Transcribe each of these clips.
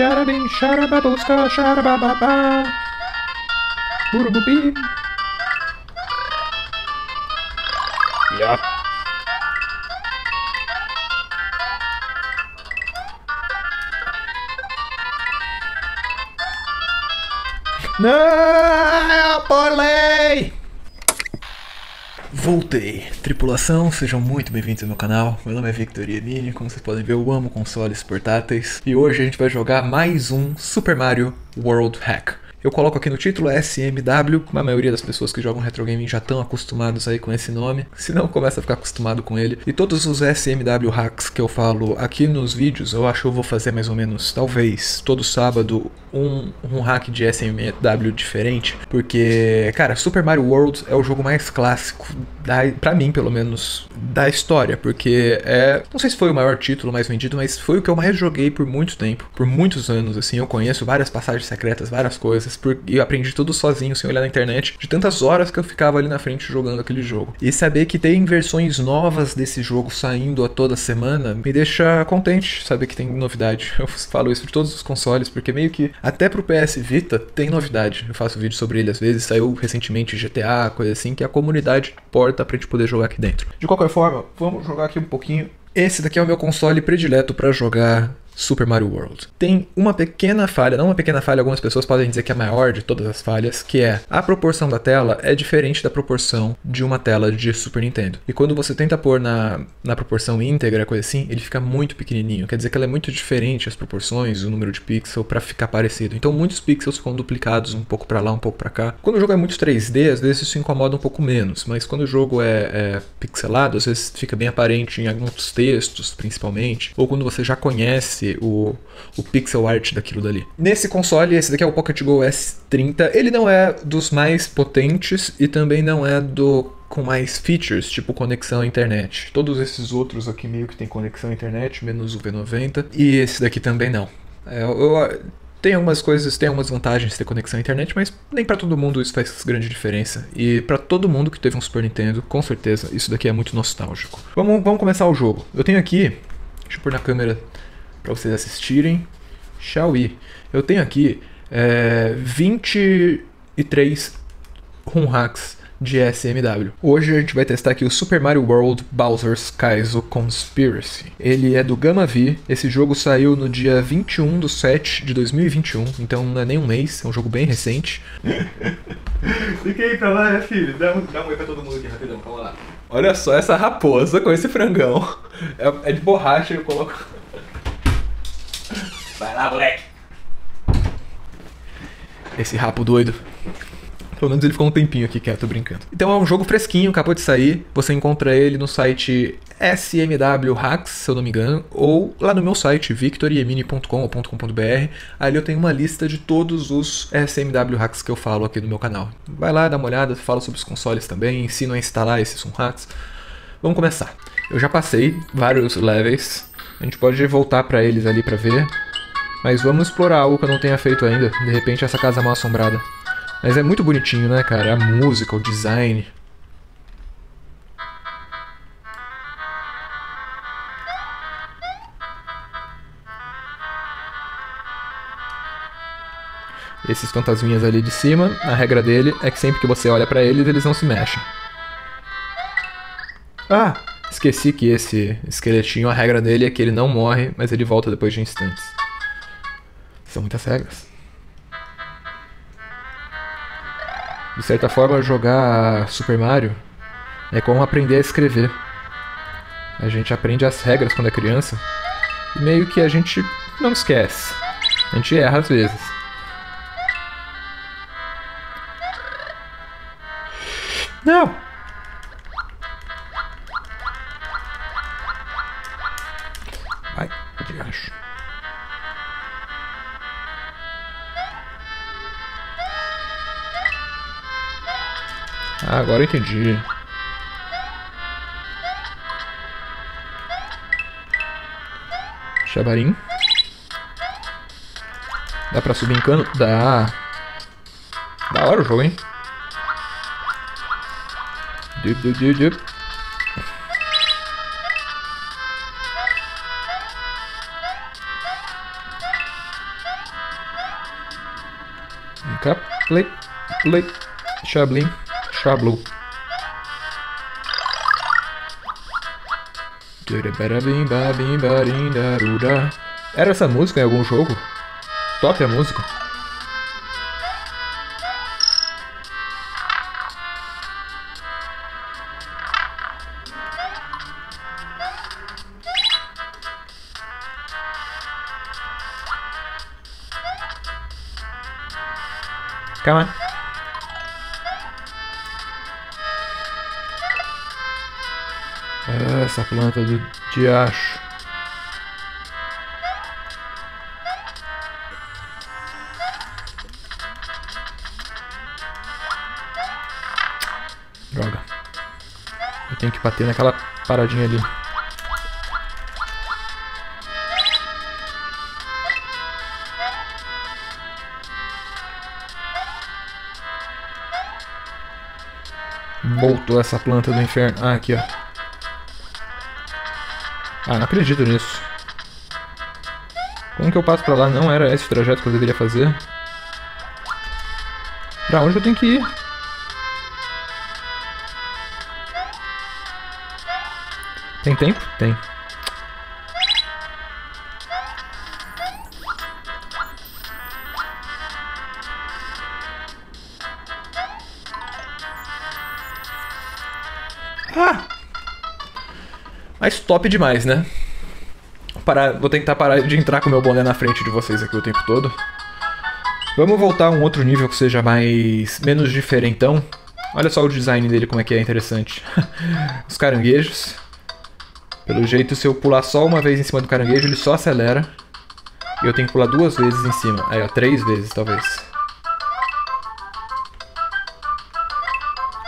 Shada-bing, shada-babuska, shada-ba-ba-ba. Boodaboo-bee. Yeah. No, Barley! Voltei. Tripulação, sejam muito bem-vindos ao meu canal. Meu nome é Victor Iemini, como vocês podem ver, eu amo consoles portáteis. E hoje a gente vai jogar mais um Super Mario World Hack. Eu coloco aqui no título SMW, a maioria das pessoas que jogam retro gaming já estão acostumados aí com esse nome, se não começa a ficar acostumado com ele. E todos os SMW hacks que eu falo aqui nos vídeos, eu acho que eu vou fazer mais ou menos, talvez, todo sábado um, um hack de SMW diferente, porque, cara, Super Mario World é o jogo mais clássico, da, pra mim pelo menos, da história, porque é, não sei se foi o maior título mais vendido, mas foi o que eu mais joguei por muito tempo, por muitos anos, assim, eu conheço várias passagens secretas, várias coisas, e eu aprendi tudo sozinho, sem olhar na internet, de tantas horas que eu ficava ali na frente jogando aquele jogo. E saber que tem versões novas desse jogo saindo a toda semana me deixa contente, saber que tem novidade. Eu falo isso de todos os consoles, porque meio que até pro PS Vita tem novidade. Eu faço vídeo sobre ele às vezes, saiu recentemente GTA, coisa assim, que a comunidade porta pra gente poder jogar aqui dentro. De qualquer forma, vamos jogar aqui um pouquinho. Esse daqui é o meu console predileto para jogar Super Mario World. Tem uma pequena falha, não uma pequena falha, algumas pessoas podem dizer que é a maior de todas as falhas, que é a proporção da tela é diferente da proporção de uma tela de Super Nintendo. E quando você tenta pôr na, na proporção íntegra, coisa assim, ele fica muito pequenininho. Quer dizer que ela é muito diferente as proporções, o número de pixels para ficar parecido. Então muitos pixels ficam duplicados um pouco para lá, um pouco para cá. Quando o jogo é muito 3D, às vezes isso incomoda um pouco menos, mas quando o jogo é, é pixelado, às vezes fica bem aparente em alguns textos, principalmente, ou quando você já conhece o, o pixel art daquilo dali. Nesse console, esse daqui é o Pocket Go S30. Ele não é dos mais potentes e também não é do com mais features, tipo conexão à internet. Todos esses outros aqui meio que tem conexão à internet, menos o V90. E esse daqui também não. É, eu, tem algumas coisas, tem algumas vantagens de ter conexão à internet, mas nem para todo mundo isso faz grande diferença. E para todo mundo que teve um Super Nintendo, com certeza, isso daqui é muito nostálgico. Vamos, vamos começar o jogo. Eu tenho aqui, deixa eu pôr na câmera para vocês assistirem. Xiaomi. Eu tenho aqui é, 23 ROM hacks de SMW. Hoje a gente vai testar aqui o Super Mario World Bowser's Kaizo Conspiracy. Ele é do Gamma V, esse jogo saiu no dia 21 do 7 de 2021, então não é nem um mês, é um jogo bem recente. Fica aí pra lá, né, filho? Dá um, dá um oi pra todo mundo aqui rapidão, calma lá. Olha só essa raposa com esse frangão. É, é de borracha, eu coloco... Vai lá, moleque. Esse rapo doido. Pelo menos ele ficou um tempinho aqui quieto, brincando. Então é um jogo fresquinho, acabou de sair. Você encontra ele no site SMW Hacks, se eu não me engano, ou lá no meu site, victoriemini.com.br. Ali eu tenho uma lista de todos os SMW Hacks que eu falo aqui no meu canal. Vai lá, dá uma olhada, falo sobre os consoles também, ensino a instalar esses hacks. Vamos começar. Eu já passei vários levels. A gente pode voltar para eles ali para ver. Mas vamos explorar algo que eu não tenha feito ainda. De repente essa casa mal assombrada. Mas é muito bonitinho, né, cara? A música, o design. Esses fantasminhas ali de cima, a regra dele é que sempre que você olha pra eles, eles não se mexem. Ah, esqueci que esse esqueletinho, a regra dele é que ele não morre, mas ele volta depois de instantes. São muitas regras. De certa forma, jogar Super Mario é como aprender a escrever. A gente aprende as regras quando é criança e meio que a gente não esquece. A gente erra às vezes. Não! Agora eu entendi. Chabarim. Dá pra subir em cano? Dá. Da hora o jogo, hein? Dup, dup, dup, dup. Vem cá, play, play, chablim, chablu. Era essa música em algum jogo? Top a música. Come Essa planta do diacho. Droga. Eu tenho que bater naquela paradinha ali. Voltou essa planta do inferno. Ah, aqui, ó. Ah, não acredito nisso. Como que eu passo pra lá? Não era esse o trajeto que eu deveria fazer. Pra onde eu tenho que ir? Tem tempo? Tem. Ah! Mas top demais, né? Parar, vou tentar parar de entrar com o meu boné na frente de vocês aqui o tempo todo. Vamos voltar a um outro nível que seja mais... menos diferentão. Olha só o design dele, como é que é interessante. Os caranguejos. Pelo jeito, se eu pular só uma vez em cima do caranguejo, ele só acelera. E eu tenho que pular duas vezes em cima. Aí, ó, três vezes, talvez.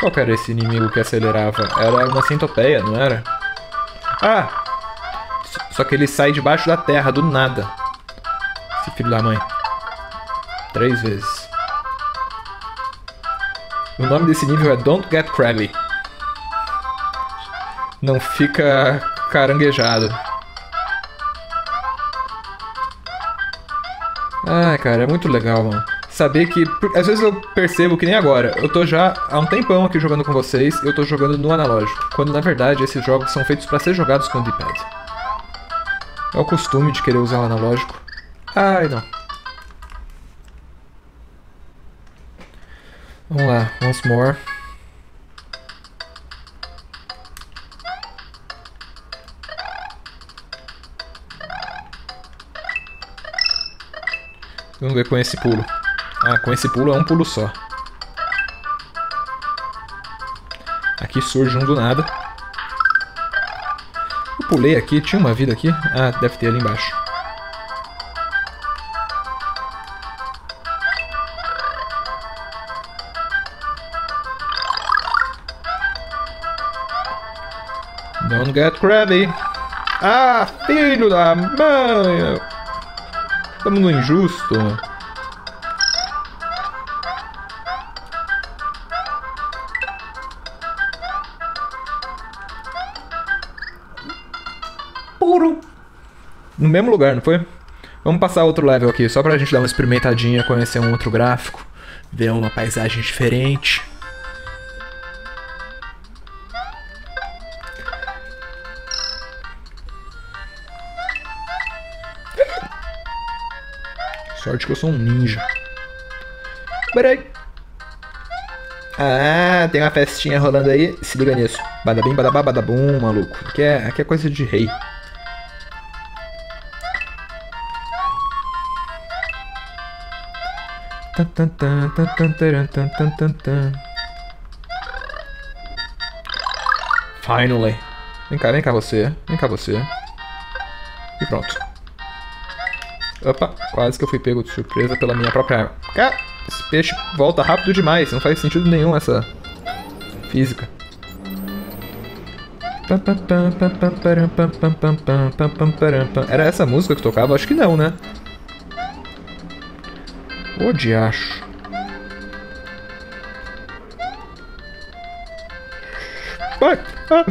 Qual era esse inimigo que acelerava? Era uma centopeia, não era? Ah! Só que ele sai debaixo da terra, do nada. Esse filho da mãe. Três vezes. O nome desse nível é Don't Get Crabby. Não fica caranguejado. Ai, cara, é muito legal, mano. Saber que. Às vezes eu percebo que nem agora. Eu tô já há um tempão aqui jogando com vocês. Eu tô jogando no analógico. Quando na verdade esses jogos são feitos para ser jogados com o D-pad. É o costume de querer usar o analógico. Ai, não. Vamos lá, once more. Vamos ver com esse pulo. Ah, com esse pulo é um pulo só. Aqui surge um do nada. Eu pulei aqui, tinha uma vida aqui? Ah, deve ter ali embaixo. Don't get crabby. Ah, filho da mãe! Estamos no injusto. Mesmo lugar, não foi? Vamos passar outro level aqui, só pra gente dar uma experimentadinha, conhecer um outro gráfico, ver uma paisagem diferente. Sorte que eu sou um ninja. Peraí. Ah, tem uma festinha rolando aí. Se liga nisso. Badabim, badabá, badabum, maluco. Aqui é, aqui é coisa de rei. Finally. Vem cá, vem cá você. Vem cá você. E pronto. Opa, quase que eu fui pego de surpresa pela minha própria arma. Esse peixe volta rápido demais, não faz sentido nenhum essa física. Era essa música que tocava? Acho que não, né? Ô diacho. Vai! Ah.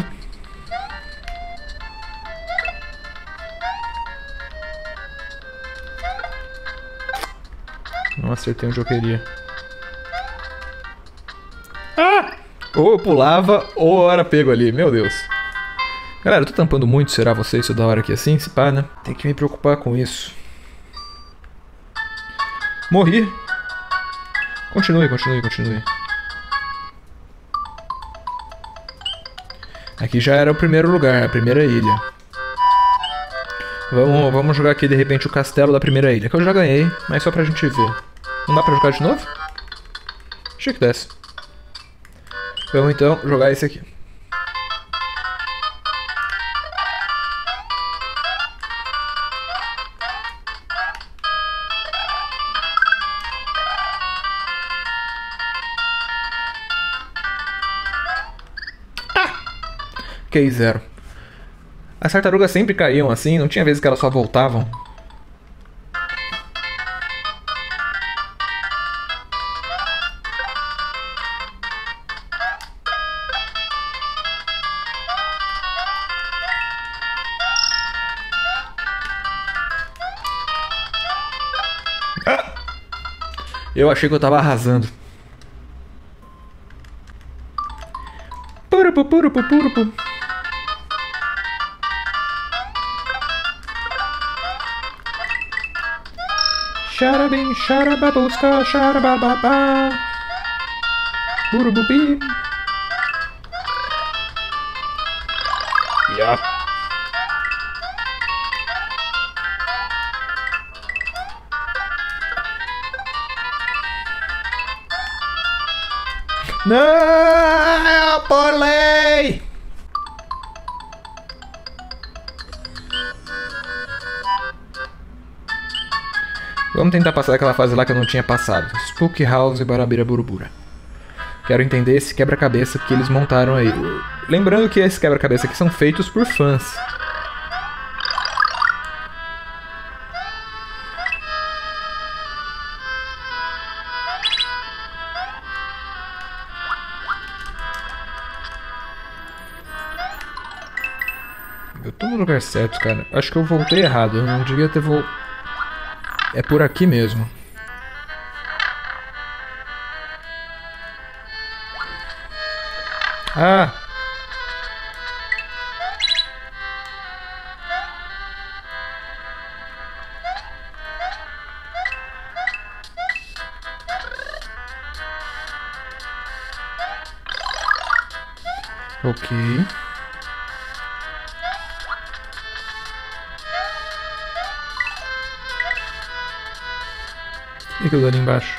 Não acertei onde eu queria. Ah! Ou eu pulava, ou eu era pego ali, meu Deus. Galera, eu tô tampando muito, será vocês isso da hora aqui assim? Se pá, né? Tem que me preocupar com isso. Morri. Continue, continue, continue. Aqui já era o primeiro lugar, a primeira ilha. Vamos, vamos jogar aqui de repente o castelo da primeira ilha, que eu já ganhei, mas só pra gente ver. Não dá pra jogar de novo? Achei que desce. Vamos então jogar esse aqui. K zero. As tartarugas sempre caíam assim, não tinha vezes que elas só voltavam. Eu achei que eu tava arrasando. Shada bing, shada babuska, shada ba ba ba. Boo. Yeah. No, Barley! Vamos tentar passar aquela fase lá que eu não tinha passado. Spook House e Barabira Burubura. Quero entender esse quebra-cabeça que eles montaram aí. Lembrando que esses quebra-cabeça aqui são feitos por fãs. Eu tô no lugar certo, cara. Acho que eu voltei errado. Eu não devia ter voltado. É por aqui mesmo. Ah! Ok. Aquilo ali embaixo?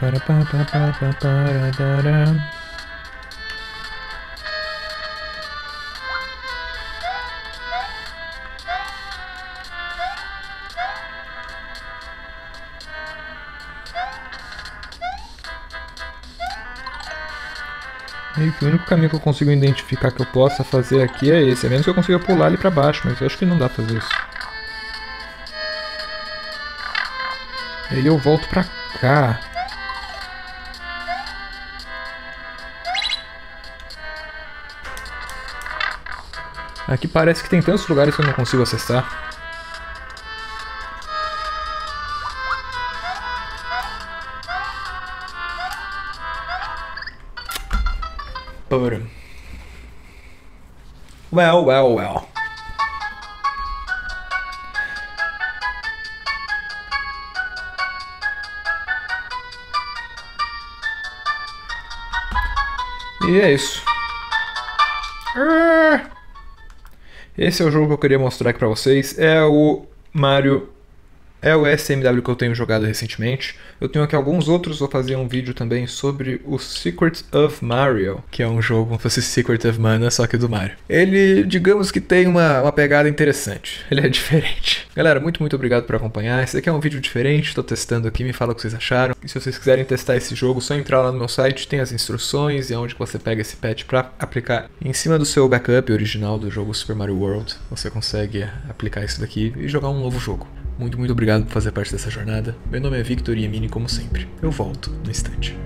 Para para para para para para Meio que o único caminho que eu consigo identificar que eu possa fazer aqui é esse. A menos que eu consiga pular ali pra baixo, mas eu acho que não dá pra fazer isso. E aí eu volto pra cá. Aqui parece que tem tantos lugares que eu não consigo acessar. Well, well, well. E é isso. Esse é o jogo que eu queria mostrar aqui pra vocês. É o Mario é o SMW que eu tenho jogado recentemente. Eu tenho aqui alguns outros, vou fazer um vídeo também sobre o Secret of Mario, que é um jogo como se fosse Secret of Mana, só que do Mario. Ele, digamos que tem uma, uma pegada interessante, ele é diferente. Galera, muito, muito obrigado por acompanhar. Esse aqui é um vídeo diferente, tô testando aqui, me fala o que vocês acharam. E se vocês quiserem testar esse jogo, só entrar lá no meu site, tem as instruções e onde você pega esse patch para aplicar. Em cima do seu backup original do jogo Super Mario World, você consegue aplicar isso daqui e jogar um novo jogo. Muito, muito obrigado por fazer parte dessa jornada. Meu nome é Victor Yemini, como sempre. Eu volto no instante.